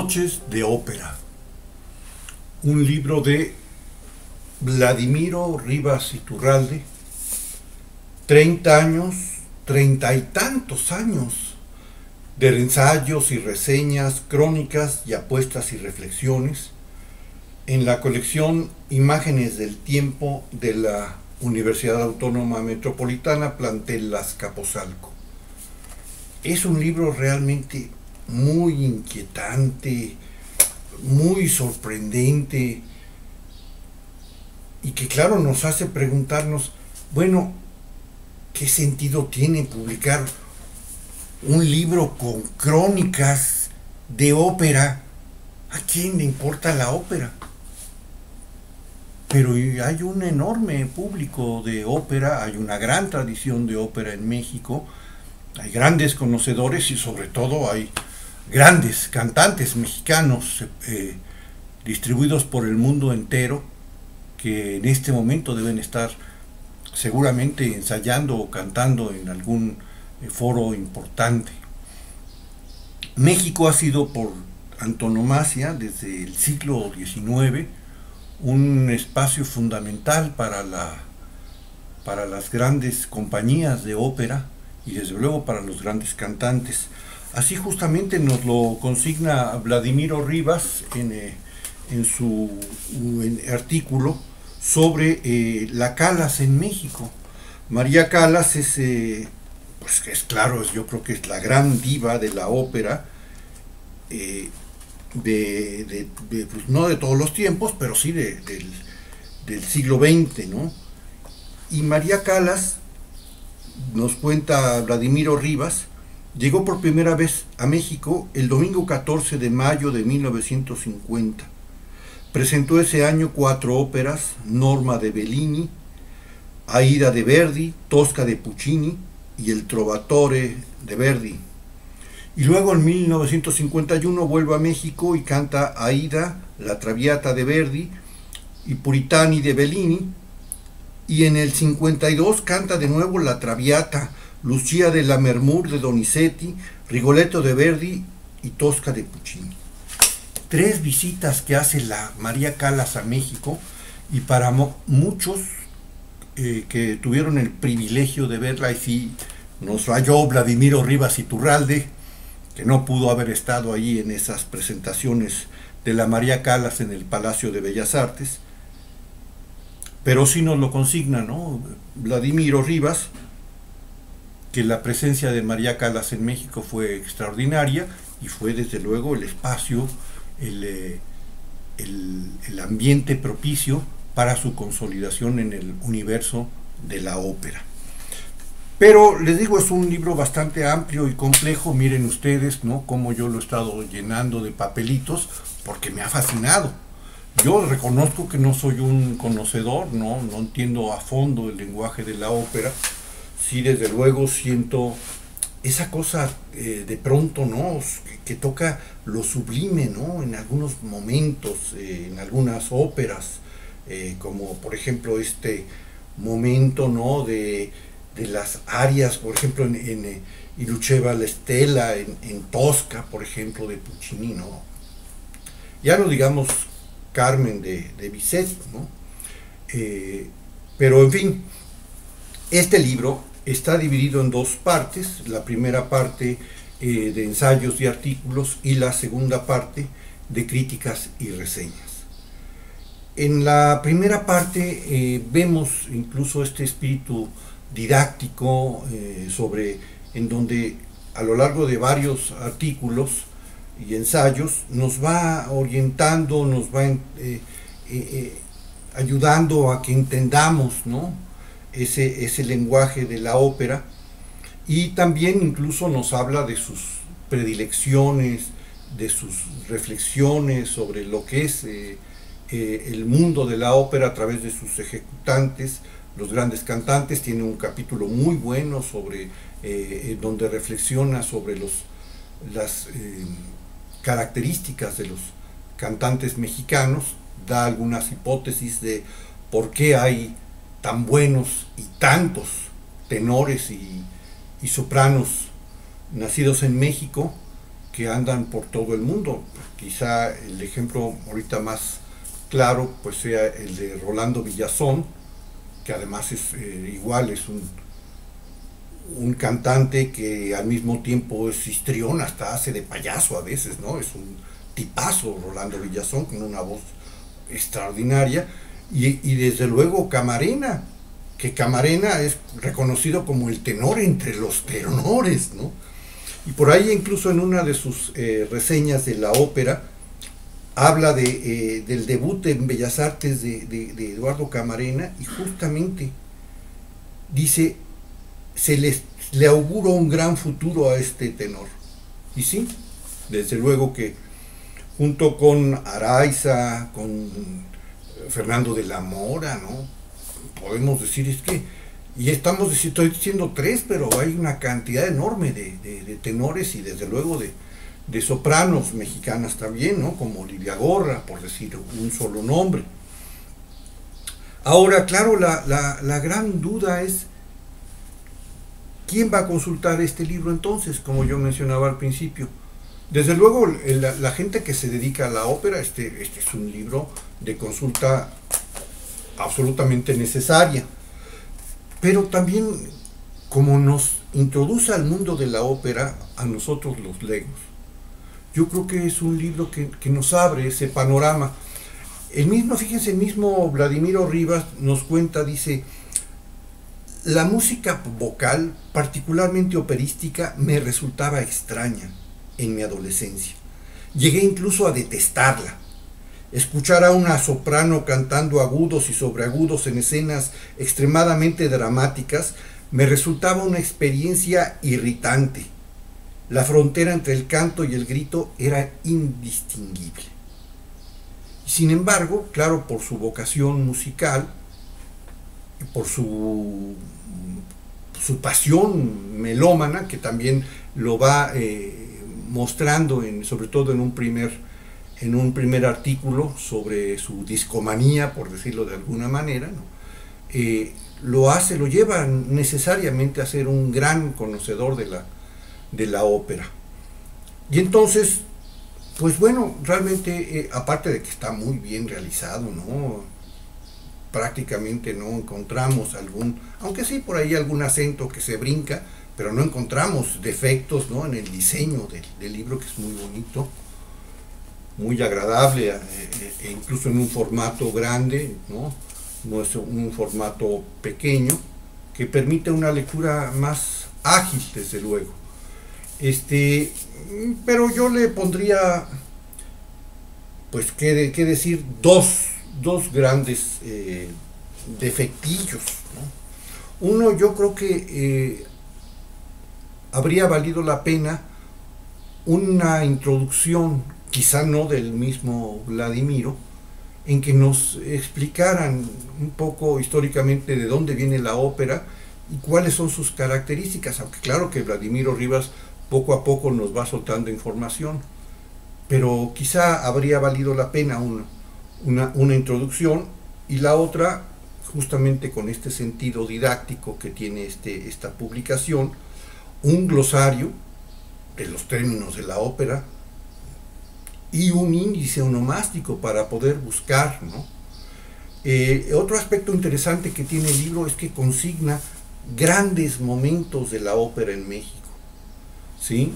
noches de ópera. Un libro de Vladimiro Rivas Iturralde. 30 años, treinta y tantos años de ensayos y reseñas, crónicas y apuestas y reflexiones en la colección Imágenes del Tiempo de la Universidad Autónoma Metropolitana, plantel Las Capozalco. Es un libro realmente muy inquietante, muy sorprendente y que claro nos hace preguntarnos, bueno, ¿qué sentido tiene publicar un libro con crónicas de ópera? ¿A quién le importa la ópera? Pero hay un enorme público de ópera, hay una gran tradición de ópera en México, hay grandes conocedores y sobre todo hay grandes cantantes mexicanos eh, distribuidos por el mundo entero que en este momento deben estar seguramente ensayando o cantando en algún eh, foro importante. México ha sido por antonomasia desde el siglo XIX un espacio fundamental para, la, para las grandes compañías de ópera y desde luego para los grandes cantantes. Así justamente nos lo consigna Vladimiro Rivas en, eh, su artículo sobre eh, la Calas en México. María Calas es, eh, pues es claro, yo creo que es la gran diva de la ópera, de, pues no de todos los tiempos, pero sí del, del siglo XX, ¿no? Y María Calas, nos cuenta Vladimiro Rivas, Llegó por primera vez a México el domingo 14 de mayo de 1950. Presentó ese año cuatro óperas, Norma de Bellini, Aida de Verdi, Tosca de Puccini y El Trovatore de Verdi. Y luego en 1951 vuelve a México y canta Aida, La Traviata de Verdi y Puritani de Bellini. Y en el 52 canta de nuevo La Traviata Lucía de la Mermur de Donizetti, Rigoletto de Verdi y Tosca de Puccini. Tres visitas que hace la María Calas a México y para muchos eh, que tuvieron el privilegio de verla y sí nos rayó Vladimiro Rivas Iturralde, que no pudo haber estado allí en esas presentaciones de la María Calas en el Palacio de Bellas Artes, pero sí nos lo consigna, ¿no? Vladimiro Rivas, que la presencia de María Calas en México fue extraordinaria y fue desde luego el espacio, eh, el, el, ambiente propicio para su consolidación en el universo de la ópera. Pero les digo, es un libro bastante amplio y complejo. Miren ustedes, ¿no? Cómo yo lo he estado llenando de papelitos, porque me ha fascinado. Yo reconozco que no soy un conocedor, ¿no? No entiendo a fondo el lenguaje de la ópera, sí, desde luego siento esa cosa eh, de pronto, ¿no? Que, toca lo sublime, ¿no? En algunos momentos, eh, en algunas óperas, eh, como por ejemplo este momento, ¿no? De, las arias, por ejemplo, en, en Ilucheva la Estela, en, Tosca, por ejemplo, de Puccini, ¿no? Ya no digamos Carmen de, de Bizet, ¿no? pero en fin, este libro está dividido en dos partes, la primera parte eh, de ensayos y artículos y la segunda parte de críticas y reseñas. En la primera parte eh, vemos incluso este espíritu didáctico eh, sobre en donde a lo largo de varios artículos y ensayos nos va orientando, nos va ayudando a que entendamos ¿no? Ese, ese lenguaje de la ópera y también incluso nos habla de sus predilecciones, de sus reflexiones sobre lo que es eh, eh, el mundo de la ópera a través de sus ejecutantes, los grandes cantantes. Tiene un capítulo muy bueno sobre eh, donde reflexiona sobre los, las características de los cantantes mexicanos, da algunas hipótesis de por qué hay tan buenos y tantos tenores y, sopranos nacidos en México, que andan por todo el mundo. Quizá el ejemplo ahorita más claro pues sea el de Rolando Villazón, que además es eh, igual, es un, un cantante que al mismo tiempo es histrión, hasta hace de payaso a veces, ¿no? Es un tipazo Rolando Villazón con una voz extraordinaria y, desde luego Camarena, que Camarena es reconocido como el tenor entre los tenores, ¿no? Y por ahí incluso en una de sus eh, reseñas de la ópera, habla de, eh, del debut en Bellas Artes de, de, Eduardo Camarena y justamente dice, se les, le auguro un gran futuro a este tenor. Y sí, desde luego que junto con Araiza, con Fernando de la Mora, ¿no? Podemos decir es que y estamos, estoy diciendo tres, pero hay una cantidad enorme de, tenores y desde luego de, sopranos mexicanas también, ¿no? Como Lidia Gorra, por decir un solo nombre. Ahora, claro, la, gran duda es, ¿quién va a consultar este libro entonces, como yo mencionaba al principio? Desde luego, la, gente que se dedica a la ópera, este, este es un libro de consulta absolutamente necesaria pero también como nos introduce al mundo de la ópera a nosotros los legos. Yo creo que es un libro que, nos abre ese panorama. El mismo, fíjense, el mismo Vladimiro Rivas nos cuenta, dice, la música vocal, particularmente operística, me resultaba extraña en mi adolescencia. Llegué incluso a detestarla. Escuchar a una soprano cantando agudos y sobreagudos en escenas extremadamente dramáticas me resultaba una experiencia irritante. La frontera entre el canto y el grito era indistinguible. Sin embargo, claro, por su vocación musical, por su, su pasión melómana, que también lo va eh, mostrando, en, sobre todo en un primer en un primer artículo sobre su discomanía, por decirlo de alguna manera, eh, lo hace, lo lleva necesariamente a ser un gran conocedor de la, de la ópera. Y entonces, pues bueno, realmente, eh, aparte de que está muy bien realizado, ¿no? prácticamente no encontramos algún, aunque sí por ahí algún acento que se brinca, pero no encontramos defectos ¿no? en el diseño del, libro, que es muy bonito muy agradable, eh, e incluso en un formato grande, ¿no? no es un formato pequeño, que permite una lectura más ágil, desde luego. Este, pero yo le pondría, pues, qué, decir, dos, dos grandes eh, defectillos. Uno, yo creo que eh, habría valido la pena una introducción quizá no del mismo Vladimiro, en que nos explicaran un poco históricamente de dónde viene la ópera y cuáles son sus características, aunque claro que Vladimiro Rivas poco a poco nos va soltando información, pero quizá habría valido la pena una, una introducción y la otra, justamente con este sentido didáctico que tiene este, esta publicación, un glosario de los términos de la ópera, y un índice onomástico para poder buscar. ¿no? Eh, otro aspecto interesante que tiene el libro es que consigna grandes momentos de la ópera en México. ¿sí?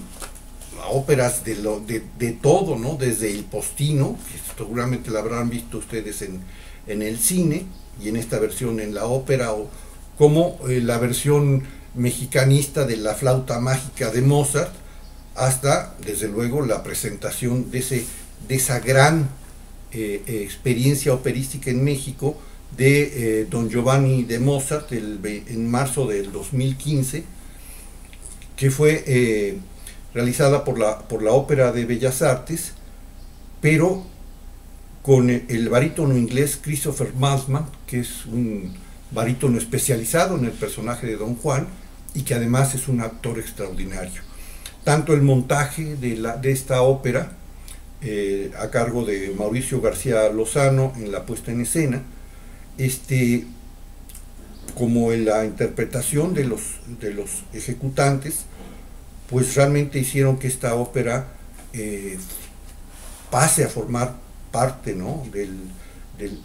Óperas de, lo, de, todo, ¿no? desde el postino, que seguramente la habrán visto ustedes en, en el cine y en esta versión en la ópera, o como eh, la versión mexicanista de la flauta mágica de Mozart, hasta, desde luego, la presentación de, ese, de esa gran eh, eh, experiencia operística en México de eh, Don Giovanni de Mozart en marzo del 2015, que fue realizada por la, por la Ópera de Bellas Artes, pero con el barítono inglés Christopher Maltzman, que es un barítono especializado en el personaje de Don Juan y que además es un actor extraordinario tanto el montaje de, la, de esta ópera, eh, a cargo de Mauricio García Lozano en la puesta en escena, este, como en la interpretación de los, de los ejecutantes, pues realmente hicieron que esta ópera eh, pase a formar parte ¿no? del,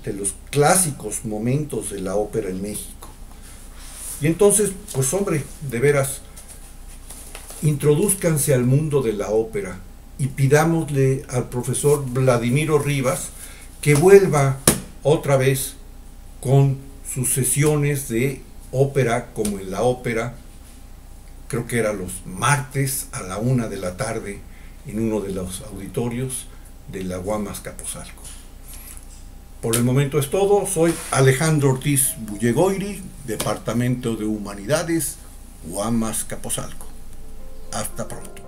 de los clásicos momentos de la ópera en México. Y entonces, pues hombre, de veras, introduzcanse al mundo de la ópera y pidámosle al profesor Vladimiro Rivas que vuelva otra vez con sus sesiones de ópera como en la ópera, creo que era los martes a la una de la tarde en uno de los auditorios de la Guamas Capozalco. Por el momento es todo. Soy Alejandro Ortiz Bullegoiri, Departamento de Humanidades, Guamas Capozalco. Hasta pronto.